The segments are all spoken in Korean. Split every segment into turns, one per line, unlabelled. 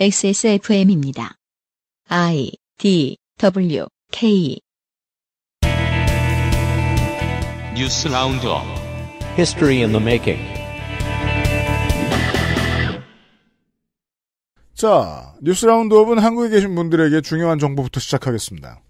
XSFM입니다. I D W K
뉴스 roundup
History in the Making.
자, 뉴스 roundup은 한국에 계신 분들에게 중요한 정보부터 시작하겠습니다.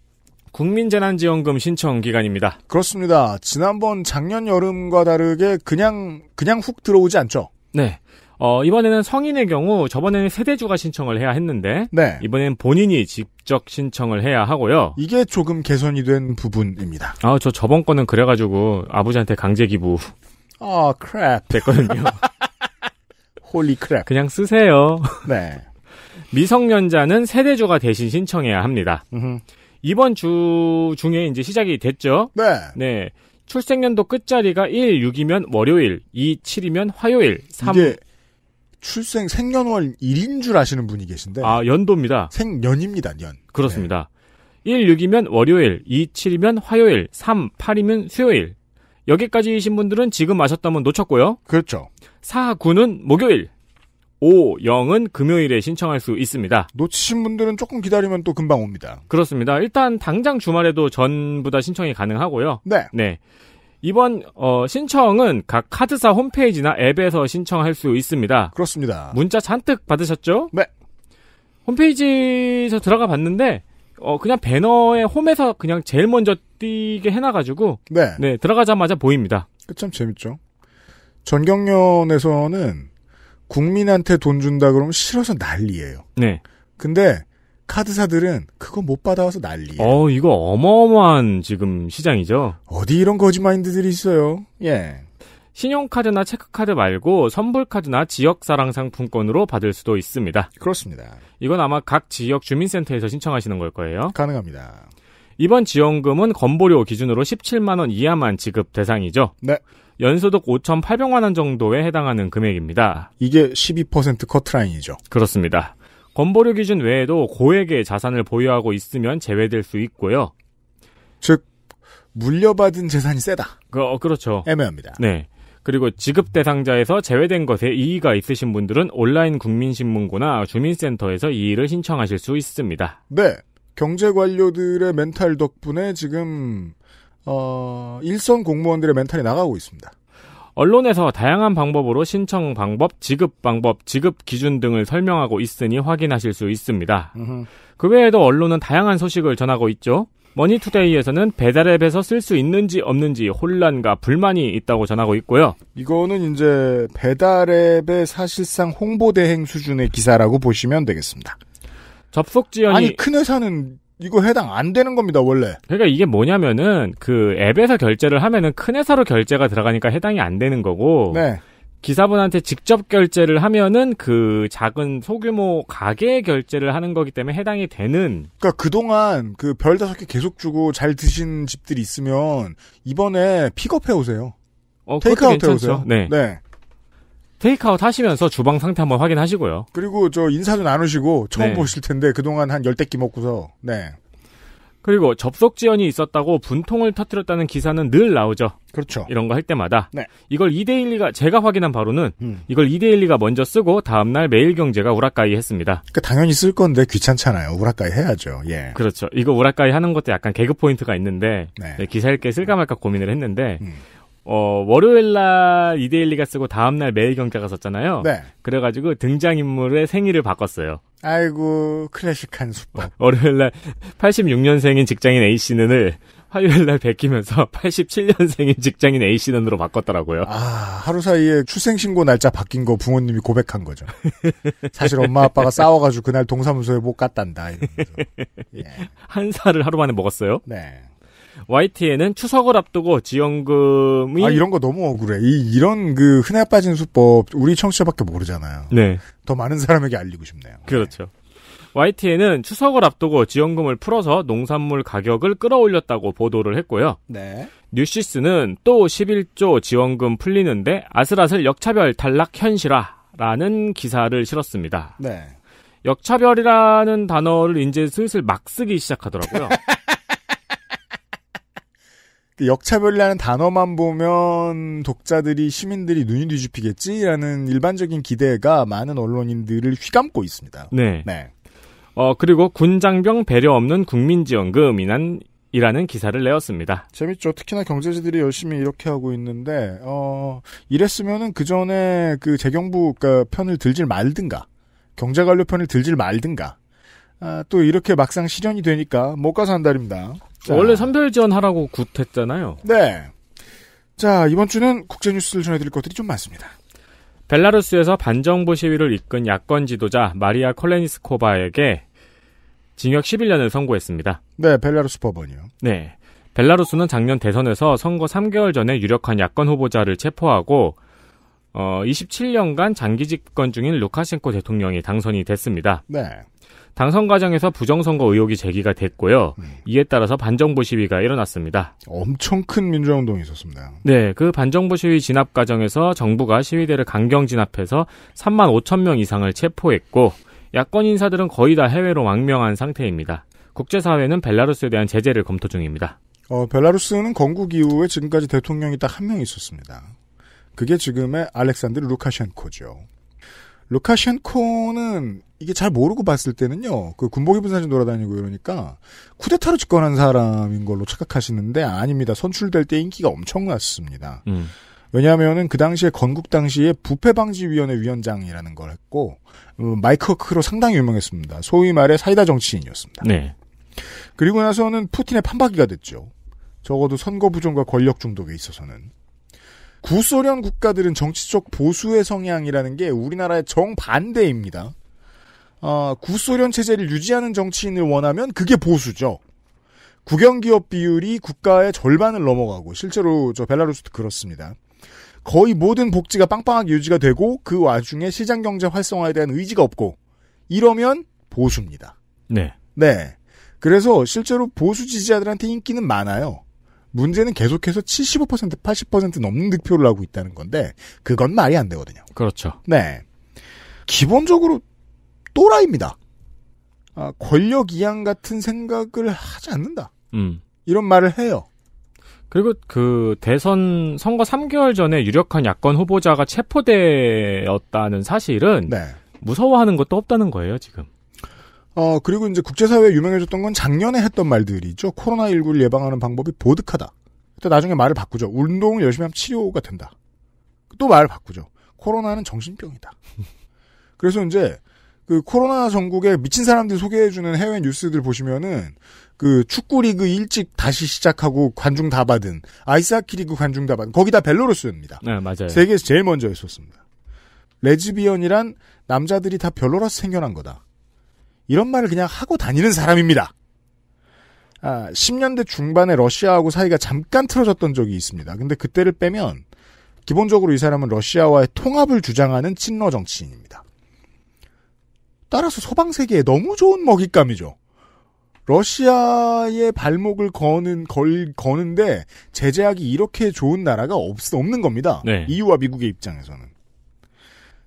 국민재난지원금 신청 기간입니다.
그렇습니다. 지난번 작년 여름과 다르게 그냥 그냥 훅 들어오지 않죠.
네. 어, 이번에는 성인의 경우 저번에는 세대주가 신청을 해야 했는데
네.
이번엔 본인이 직접 신청을 해야 하고요.
이게 조금 개선이 된 부분입니다.
아, 저 저번 거는 그래가지고 아버지한테 강제 기부
아, crap.
됐거든요.
holy crap.
그냥 쓰세요.
네.
미성년자는 세대주가 대신 신청해야 합니다.
음흠.
이번 주 중에 이제 시작이 됐죠.
네.
네. 출생연도 끝자리가 1, 6이면 월요일, 2, 7이면 화요일, 3,
이게 출생 생년월 1인 줄 아시는 분이 계신데
아, 연도입니다.
생년입니다, 년.
그렇습니다. 1, 6이면 월요일, 2, 7이면 화요일, 3, 8이면 수요일. 여기까지이신 분들은 지금 아셨다면 놓쳤고요.
그렇죠.
4, 9는 목요일. 5, 0은 금요일에 신청할 수 있습니다.
놓치신 분들은 조금 기다리면 또 금방 옵니다.
그렇습니다. 일단 당장 주말에도 전부 다 신청이 가능하고요.
네.
네. 이번 어, 신청은 각 카드사 홈페이지나 앱에서 신청할 수 있습니다.
그렇습니다.
문자 잔뜩 받으셨죠?
네.
홈페이지에서 들어가 봤는데 어, 그냥 배너에 홈에서 그냥 제일 먼저 띄게 해놔가지고
네.
네 들어가자마자 보입니다.
그 참 재밌죠. 전경련에서는 국민한테 돈 준다 그러면 싫어서 난리예요.
네.
근데 카드사들은 그거 못 받아와서 난리예요.
어 이거 어마어마한 지금 시장이죠.
어디 이런 거지 마인드들이 있어요. 예.
신용카드나 체크카드 말고 선불카드나 지역사랑 상품권으로 받을 수도 있습니다.
그렇습니다.
이건 아마 각 지역 주민센터에서 신청하시는 걸 거예요.
가능합니다.
이번 지원금은 건보료 기준으로 17만 원 이하만 지급 대상이죠.
네.
연소득 5,800만 원 정도에 해당하는 금액입니다.
이게 12% 커트라인이죠.
그렇습니다. 건보료 기준 외에도 고액의 자산을 보유하고 있으면 제외될 수 있고요.
즉 물려받은 재산이 세다.
그, 어, 그렇죠.
애매합니다.
네. 그리고 지급 대상자에서 제외된 것에 이의가 있으신 분들은 온라인 국민신문고나 주민센터에서 이의를 신청하실 수 있습니다.
네. 경제 관료들의 멘탈 덕분에 지금 어, 일선 공무원들의 멘탈이 나가고 있습니다.
언론에서 다양한 방법으로 신청 방법, 지급 방법, 지급 기준 등을 설명하고 있으니 확인하실 수 있습니다. 그 외에도 언론은 다양한 소식을 전하고 있죠. 머니투데이에서는 배달앱에서 쓸 수 있는지 없는지 혼란과 불만이 있다고 전하고 있고요.
이거는 이제 배달앱의 사실상 홍보 대행 수준의 기사라고 보시면 되겠습니다.
접속 지연이
아니 큰 회사는 이거 해당 안 되는 겁니다 원래.
그러니까 이게 뭐냐면은 그 앱에서 결제를 하면은 큰 회사로 결제가 들어가니까 해당이 안 되는 거고
네.
기사분한테 직접 결제를 하면은 그 작은 소규모 가게 결제를 하는 거기 때문에 해당이 되는
그러니까 그동안 그 별 다섯 개 계속 주고 잘 드신 집들이 있으면 이번에 픽업해 오세요.
어
테이크아웃 해. 오세요.
네.
네.
테이크아웃 하시면서 주방 상태 한번 확인하시고요.
그리고 저 인사도 나누시고 처음
네.
보실 텐데 그동안 한 열댓 끼 먹고서 네.
그리고 접속 지연이 있었다고 분통을 터뜨렸다는 기사는 늘 나오죠.
그렇죠.
이런 거 할 때마다.
네.
이걸 이데일리가 제가 확인한 바로는
음.
이걸 이데일리가 먼저 쓰고 다음 날 매일경제가 우라카이 했습니다.
그러니까 당연히 쓸 건데 귀찮잖아요. 우라카이 해야죠. 예.
그렇죠. 이거 우라카이 하는 것도 약간 개그 포인트가 있는데
네.
네, 기사 읽게 쓸까 말까 고민을 했는데
음.
어, 월요일 날 이데일리가 쓰고 다음 날 매일경제가 썼잖아요.
네.
그래 가지고 등장 인물의 생일을 바꿨어요.
아이고 클래식한 수법.
월요일 날 86년생인 직장인 A씨는을 화요일 날 베끼면서 87년생인 직장인 A씨는으로 바꿨더라고요.
아 하루 사이에 출생 신고 날짜 바뀐 거 부모님이 고백한 거죠. 사실 엄마 아빠가 싸워 가지고 그날 동사무소에 못 갔단다. 예.
한 살을 하루 만에 먹었어요.
네.
YTN은 추석을 앞두고 지원금이
아 이런 거 너무 억울해. 이 이런 그 흔해 빠진 수법 우리 청취자밖에 모르잖아요.
네,
더 많은 사람에게 알리고 싶네요.
그렇죠. YTN은 추석을 앞두고 지원금을 풀어서 농산물 가격을 끌어올렸다고 보도를 했고요.
네.
뉴시스는 또 11조 지원금 풀리는데 아슬아슬 역차별 탈락 현실화라는 기사를 실었습니다.
네.
역차별이라는 단어를 이제 슬슬 막 쓰기 시작하더라고요.
그 역차별이라는 단어만 보면 독자들이 시민들이 눈이 뒤집히겠지라는 일반적인 기대가 많은 언론인들을 휘감고 있습니다.
네.
네.
어, 그리고 군장병 배려 없는 국민지원금이란 이라는 기사를 내었습니다.
재밌죠. 특히나 경제지들이 열심히 이렇게 하고 있는데 어 이랬으면은 그 전에 그 재경부 그 편을 들질 말든가 경제관료 편을 들질 말든가 아, 또 이렇게 막상 실현이 되니까 못 가서 한 달입니다. 자,
원래 선별 지원하라고 굿했잖아요.
네. 자 이번 주는 국제 뉴스를 전해드릴 것들이 좀 많습니다.
벨라루스에서 반정부 시위를 이끈 야권 지도자 마리아 콜레니스코바에게 징역 11년을 선고했습니다.
네, 벨라루스 법원이요.
네. 벨라루스는 작년 대선에서 선거 3개월 전에 유력한 야권 후보자를 체포하고 어, 27년간 장기 집권 중인 루카셴코 대통령이 당선이 됐습니다.
네.
당선 과정에서 부정선거 의혹이 제기가 됐고요.
음.
이에 따라서 반정부 시위가 일어났습니다.
엄청 큰 민주화 운동이 있었습니다.
네, 그 반정부 시위 진압 과정에서 정부가 시위대를 강경 진압해서 3만 5천 명 이상을 체포했고 야권 인사들은 거의 다 해외로 망명한 상태입니다. 국제사회는 벨라루스에 대한 제재를 검토 중입니다.
어, 벨라루스는 건국 이후에 지금까지 대통령이 딱 한 명 있었습니다. 그게 지금의 알렉산드르 루카셴코죠. 루카셴코는 이게 잘 모르고 봤을 때는요, 그 군복 입은 사진 돌아다니고 이러니까 쿠데타로 집권한 사람인 걸로 착각하시는데 아닙니다. 선출될 때 인기가 엄청났습니다.
음,
왜냐하면은 그 당시에 건국 당시에 부패방지위원회 위원장이라는 걸 했고 어, 마이크 크로 상당히 유명했습니다. 소위 말해 사이다 정치인이었습니다.
네.
그리고 나서는 푸틴의 판박이가 됐죠. 적어도 선거 부정과 권력 중독에 있어서는. 구소련 국가들은 정치적 보수의 성향이라는 게 우리나라의 정반대입니다. 어, 구소련 체제를 유지하는 정치인을 원하면 그게 보수죠. 국영기업 비율이 국가의 절반을 넘어가고 실제로 저 벨라루스도 그렇습니다. 거의 모든 복지가 빵빵하게 유지가 되고 그 와중에 시장 경제 활성화에 대한 의지가 없고 이러면 보수입니다.
네.
네. 그래서 실제로 보수 지지자들한테 인기는 많아요. 문제는 계속해서 75% 80% 넘는 득표를 하고 있다는 건데 그건 말이 안 되거든요.
그렇죠.
네. 기본적으로 또라이입니다. 아, 권력 이양 같은 생각을 하지 않는다.
음.
이런 말을 해요.
그리고 그 대선 선거 3개월 전에 유력한 야권 후보자가 체포되었다는 사실은
네.
무서워하는 것도 없다는 거예요, 지금.
어, 그리고 이제 국제사회에 유명해졌던 건 작년에 했던 말들이죠. 코로나19를 예방하는 방법이 보드카다. 또 나중에 말을 바꾸죠. 운동을 열심히 하면 치료가 된다. 또 말을 바꾸죠. 코로나는 정신병이다. 그래서 이제 그 코로나 전국에 미친 사람들 소개해주는 해외 뉴스들 보시면은 그 축구 리그 일찍 다시 시작하고 관중 다 받은 아이스하키 리그 관중 다 받은 거기다 벨로루스입니다.
네, 맞아요.
세계에서 제일 먼저 했었습니다. 레즈비언이란 남자들이 다 별로라서 생겨난 거다. 이런 말을 그냥 하고 다니는 사람입니다. 아, 10년대 중반에 러시아하고 사이가 잠깐 틀어졌던 적이 있습니다. 근데 그때를 빼면 기본적으로 이 사람은 러시아와의 통합을 주장하는 친러 정치인입니다. 따라서 소방 세계에 너무 좋은 먹잇감이죠. 러시아의 발목을 거는 걸 거는데 제재하기 이렇게 좋은 나라가 없, 없는 겁니다.
네.
EU와 미국의 입장에서는.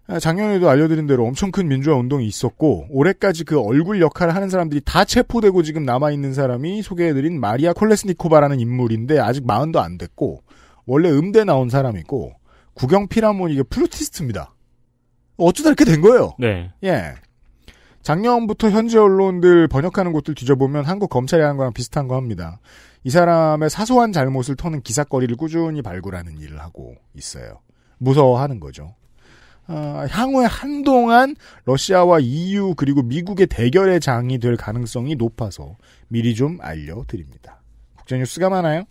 아, 작년에도 알려드린 대로 엄청 큰 민주화 운동이 있었고 올해까지 그 얼굴 역할을 하는 사람들이 다 체포되고 지금 남아 있는 사람이 소개해드린 마리아 콜레스니코바라는 인물인데 아직 마흔도 안 됐고 원래 음대 나온 사람이고 국영 피라모닉의 플루티스트입니다. 어쩌다 이렇게 된 거예요.
네.
예. 작년부터 현지 언론들 번역하는 곳들 뒤져보면 한국 검찰이 하는 거랑 비슷한 거 합니다. 이 사람의 사소한 잘못을 터는 기사거리를 꾸준히 발굴하는 일을 하고 있어요. 무서워하는 거죠. 아, 향후에 한동안 러시아와 EU 그리고 미국의 대결의 장이 될 가능성이 높아서 미리 좀 알려드립니다. 국제뉴스가 많아요?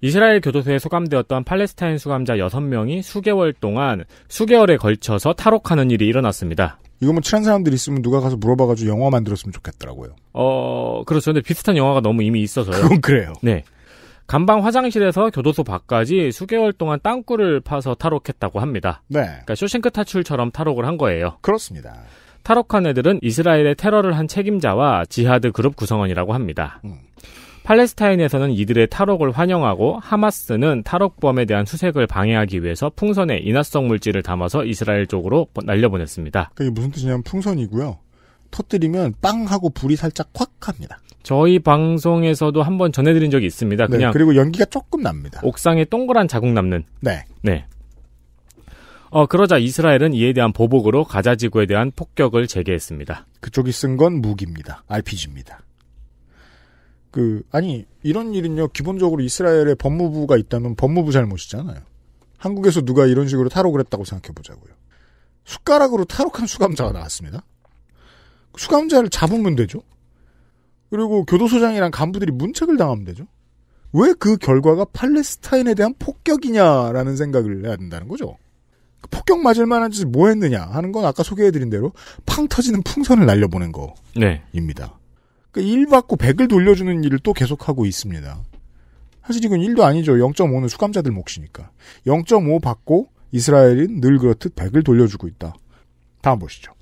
이스라엘 교도소에 소감되었던 팔레스타인 수감자 6명이 수개월 동안 수개월에 걸쳐서 탈옥하는 일이 일어났습니다.
이거 뭐 친한 사람들 있으면 누가 가서 물어봐가지고 영화 만들었으면 좋겠더라고요.
어, 그렇죠. 근데 비슷한 영화가 너무 이미 있어서요.
그건 그래요.
네. 간방 화장실에서 교도소 밖까지 수개월 동안 땅굴을 파서 탈옥했다고 합니다.
네.
그러니까 쇼싱크 탈출처럼 탈옥을 한 거예요.
그렇습니다.
탈옥한 애들은 이스라엘의 테러를 한 책임자와 지하드 그룹 구성원이라고 합니다.
음.
팔레스타인에서는 이들의 탈옥을 환영하고 하마스는 탈옥범에 대한 수색을 방해하기 위해서 풍선에 인화성 물질을 담아서 이스라엘 쪽으로 날려보냈습니다.
그게 무슨 뜻이냐면 풍선이고요. 터뜨리면 빵 하고 불이 살짝 확 합니다.
저희 방송에서도 한번 전해드린 적이 있습니다.
네,
그냥
그리고 연기가 조금 납니다.
옥상에 동그란 자국 남는.
네.
네. 어, 그러자 이스라엘은 이에 대한 보복으로 가자 지구에 대한 폭격을 재개했습니다.
그쪽이 쓴 건 무기입니다. RPG입니다. 그 아니 이런 일은요 기본적으로 이스라엘에 법무부가 있다면 법무부 잘못이잖아요. 한국에서 누가 이런 식으로 탈옥을 했다고 생각해 보자고요. 숟가락으로 탈옥한 수감자가 나왔습니다. 수감자를 잡으면 되죠. 그리고 교도소장이랑 간부들이 문책을 당하면 되죠. 왜 그 결과가 팔레스타인에 대한 폭격이냐라는 생각을 해야 된다는 거죠. 그 폭격 맞을 만한 짓을 뭐 했느냐 하는 건 아까 소개해드린 대로 팡 터지는 풍선을 날려보낸 거.
네.
입니다. 그1 받고 100을 돌려주는 일을 또 계속하고 있습니다. 사실 이건 1도 아니죠. 0.5는 수감자들 몫이니까. 0.5 받고 이스라엘은 늘 그렇듯 100을 돌려주고 있다. 다음 보시죠.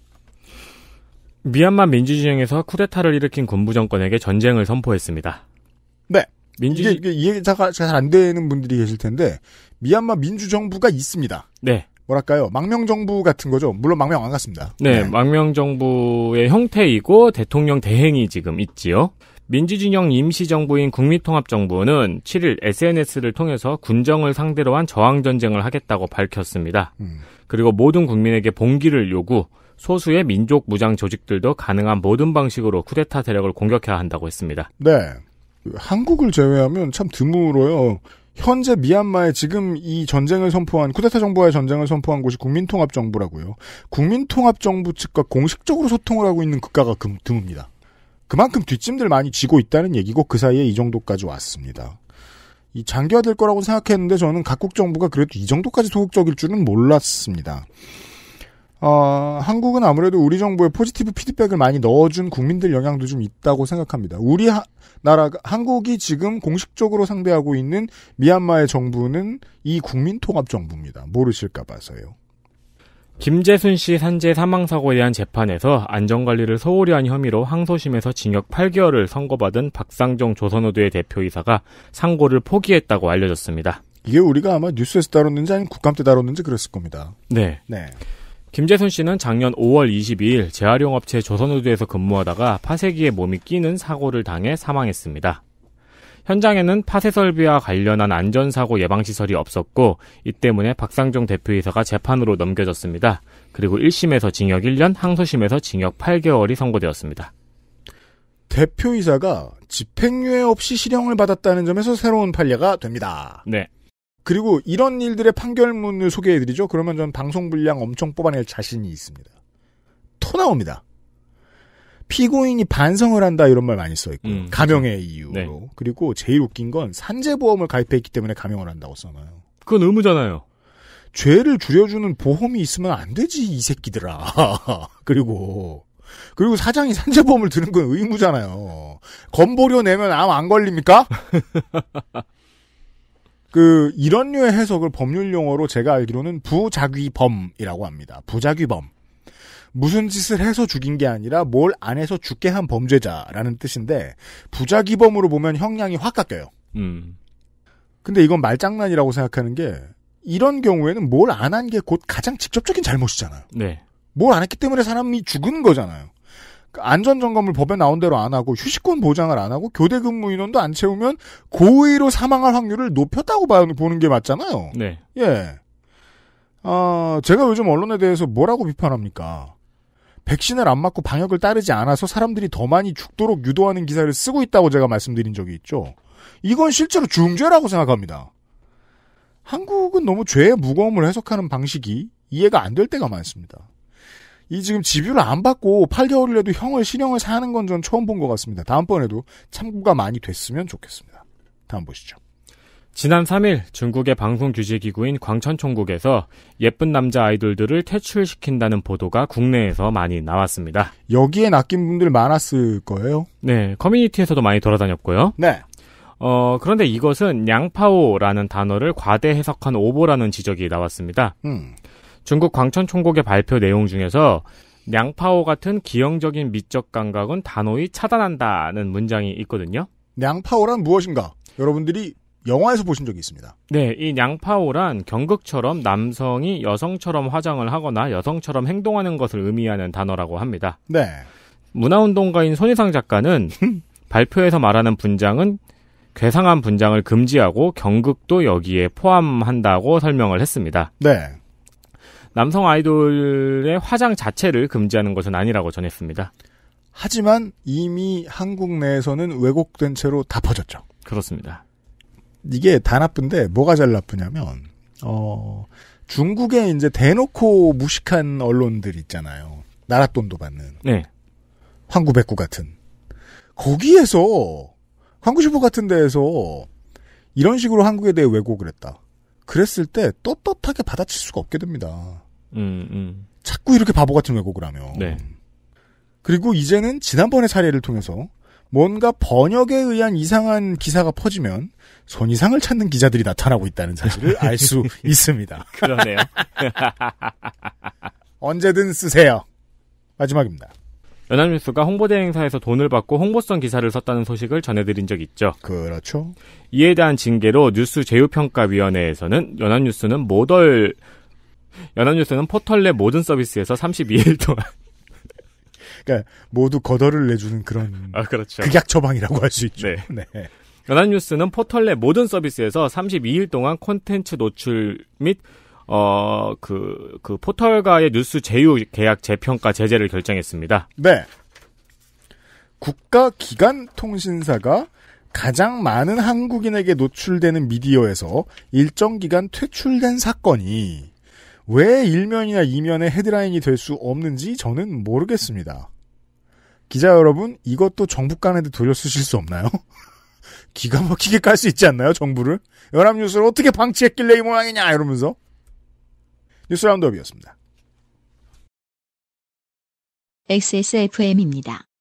미얀마 민주진영에서 쿠데타를 일으킨 군부 정권에게 전쟁을 선포했습니다.
네.
민주
이게, 이게 이해가 잘 안 되는 분들이 계실 텐데 미얀마 민주정부가 있습니다.
네.
뭐랄까요. 망명정부 같은 거죠. 물론 망명 안 갔습니다.
네, 망명 정부의 형태이고 대통령 대행이 지금 있지요. 민주진영 임시정부인 국민통합정부는 7일 SNS를 통해서 군정을 상대로 한 저항전쟁을 하겠다고 밝혔습니다.
음.
그리고 모든 국민에게 봉기를 요구, 소수의 민족 무장 조직들도 가능한 모든 방식으로 쿠데타 세력을 공격해야 한다고 했습니다.
네. 한국을 제외하면 참 드물어요. 현재 미얀마에 지금 이 전쟁을 선포한 쿠데타 정부와의 전쟁을 선포한 곳이 국민통합정부라고요. 국민통합정부 측과 공식적으로 소통을 하고 있는 국가가 금- 드뭅니다. 그만큼 뒷짐들 많이 지고 있다는 얘기고 그 사이에 이 정도까지 왔습니다. 이 장기화될 거라고 생각했는데 저는 각국 정부가 그래도 이 정도까지 소극적일 줄은 몰랐습니다. 어, 한국은 아무래도 우리 정부에 포지티브 피드백을 많이 넣어준 국민들 영향도 좀 있다고 생각합니다. 우리 하- 나라가 한국이 지금 공식적으로 상대하고 있는 미얀마의 정부는 이 국민통합 정부입니다. 모르실까 봐서요.
김재순 씨 산재 사망 사고에 대한 재판에서 안전관리를 소홀히 한 혐의로 항소심에서 징역 8개월을 선고받은 박상정 조선노조의 대표이사가 상고를 포기했다고 알려졌습니다.
이게 우리가 아마 뉴스에서 다뤘는지 아니면 국감 때 다뤘는지 그랬을 겁니다.
네.
네.
김재순 씨는 작년 5월 22일 재활용업체 조선우드에서 근무하다가 파쇄기에 몸이 끼는 사고를 당해 사망했습니다. 현장에는 파쇄 설비와 관련한 안전사고 예방시설이 없었고 이 때문에 박상종 대표이사가 재판으로 넘겨졌습니다. 그리고 1심에서 징역 1년, 항소심에서 징역 8개월이 선고되었습니다.
대표이사가 집행유예 없이 실형을 받았다는 점에서 새로운 판례가 됩니다.
네.
그리고 이런 일들의 판결문을 소개해드리죠. 그러면 전 방송 분량 엄청 뽑아낼 자신이 있습니다. 토 나옵니다. 피고인이 반성을 한다 이런 말 많이 써 있고
음,
감형의 이유로
네.
그리고 제일 웃긴 건 산재보험을 가입했기 때문에 감형을 한다고 써놔요.
그건 의무잖아요.
죄를 줄여주는 보험이 있으면 안 되지 이 새끼들아. 그리고 그리고 사장이 산재보험을 드는 건 의무잖아요. 건보료 내면 암 안 걸립니까? 그 이런 류의 해석을 법률 용어로 제가 알기로는 부작위범이라고 합니다. 부작위범. 무슨 짓을 해서 죽인 게 아니라 뭘 안 해서 죽게 한 범죄자라는 뜻인데 부작위범으로 보면 형량이 확 깎여요.
음.
근데 이건 말장난이라고 생각하는 게 이런 경우에는 뭘 안 한 게 곧 가장 직접적인 잘못이잖아요.
네.
뭘 안 했기 때문에 사람이 죽은 거잖아요. 그 안전 점검을 법에 나온 대로 안 하고 휴식권 보장을 안 하고 교대 근무 인원도 안 채우면 고의로 사망할 확률을 높였다고 봐- 보는 게 맞잖아요.
네.
예. 아, 제가 요즘 언론에 대해서 뭐라고 비판합니까? 백신을 안 맞고 방역을 따르지 않아서 사람들이 더 많이 죽도록 유도하는 기사를 쓰고 있다고 제가 말씀드린 적이 있죠. 이건 실제로 중죄라고 생각합니다. 한국은 너무 죄의 무거움을 해석하는 방식이 이해가 안 될 때가 많습니다. 이 지금 집유를 안 받고 8개월이라도 형을 실형을 사는 건 전 처음 본 것 같습니다. 다음번에도 참고가 많이 됐으면 좋겠습니다. 다음 보시죠.
지난 3일 중국의 방송 규제 기구인 광천총국에서 예쁜 남자 아이돌들을 퇴출시킨다는 보도가 국내에서 많이 나왔습니다.
여기에 낚인 분들 많았을 거예요.
네, 커뮤니티에서도 많이 돌아다녔고요.
네.
어, 그런데 이것은 양파오라는 단어를 과대 해석한 오보라는 지적이 나왔습니다.
음.
중국 광천 총국의 발표 내용 중에서 양파오 같은 기형적인 미적 감각은 단호히 차단한다는 문장이 있거든요.
냥파오란 무엇인가? 여러분들이 영화에서 보신 적이 있습니다.
네, 이 양파오란 경극처럼 남성이 여성처럼 화장을 하거나 여성처럼 행동하는 것을 의미하는 단어라고 합니다.
네.
문화운동가인 손희상 작가는 발표에서 말하는 분장은 괴상한 분장을 금지하고 경극도 여기에 포함한다고 설명을 했습니다.
네.
남성 아이돌의 화장 자체를 금지하는 것은 아니라고 전했습니다.
하지만 이미 한국 내에서는 왜곡된 채로 다 퍼졌죠.
그렇습니다.
이게 다 나쁜데 뭐가 잘 나쁘냐면 어 중국에 이제 대놓고 무식한 언론들 있잖아요. 나랏돈도 받는
네.
황구백구 같은 거기에서 황구시보 같은 데에서 이런 식으로 한국에 대해 왜곡을 했다. 그랬을 때 떳떳하게 받아칠 수가 없게 됩니다.
음, 음.
자꾸 이렇게 바보 같은 왜곡을 하면.
네.
그리고 이제는 지난번의 사례를 통해서 뭔가 번역에 의한 이상한 기사가 퍼지면 손이상을 찾는 기자들이 나타나고 있다는 사실을 알 수 있습니다.
그러네요.
언제든 쓰세요. 마지막입니다.
연합뉴스가 홍보대 행사에서 돈을 받고 홍보성 기사를 썼다는 소식을 전해드린 적 있죠.
그렇죠.
이에 대한 징계로 뉴스 제휴평가위원회에서는 연합뉴스는 모덜 연합뉴스는 포털 내 모든 서비스에서 32일 동안
그러니까 모두 거덜을 내주는 그런
아 그렇죠.
극약 처방이라고 할 수 있죠.
네.
네.
연합뉴스는 포털 내 모든 서비스에서 32일 동안 콘텐츠 노출 및 어, 그, 그 포털과의 뉴스 제휴 계약 재평가 제재를 결정했습니다.
네. 국가 기관 통신사가 가장 많은 한국인에게 노출되는 미디어에서 일정 기간 퇴출된 사건이 왜 일면이나 이면의 헤드라인이 될 수 없는지 저는 모르겠습니다. 기자 여러분, 이것도 정부 간에도 돌려 쓰실 수 없나요? 기가 막히게 깔 수 있지 않나요, 정부를? 연합뉴스를 어떻게 방치했길래 이 모양이냐, 이러면서. 뉴스 라운드업이었습니다.
XSFM입니다.